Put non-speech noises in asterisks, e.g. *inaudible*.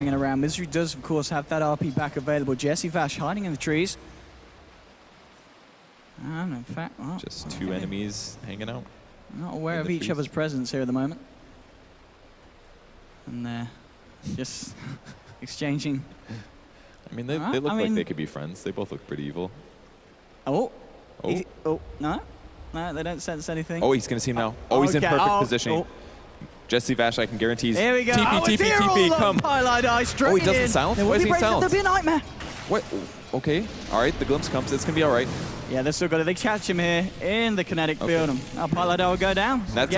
hanging around. Misery does, of course, have that RP back available. Jesse Vash hiding in the trees. And in fact, well, Just two okay. enemies hanging out. Not aware of each trees. other's presence here at the moment. And they're just *laughs* exchanging. I mean, they, Uh, they look I like they could be friends. They both look pretty evil. Oh, Oh, he- oh, no, no, they don't sense anything. oh he's going to see him now. Oh, he's in perfect oh, positioning. oh. Jesse Vash, I can guarantee he's Here we go. TP, oh, TP, it's here TP, all come. on Pieliedie, straight Oh, he doesn't in. sound? There Why will is be he breaks, sound? There'll be a nightmare. What? Okay. All right, the glimpse comes. It's going to be all right. Yeah, they've still got it. They catch him here in the kinetic Okay. field. And now Pieliedie will go down. That's Yeah.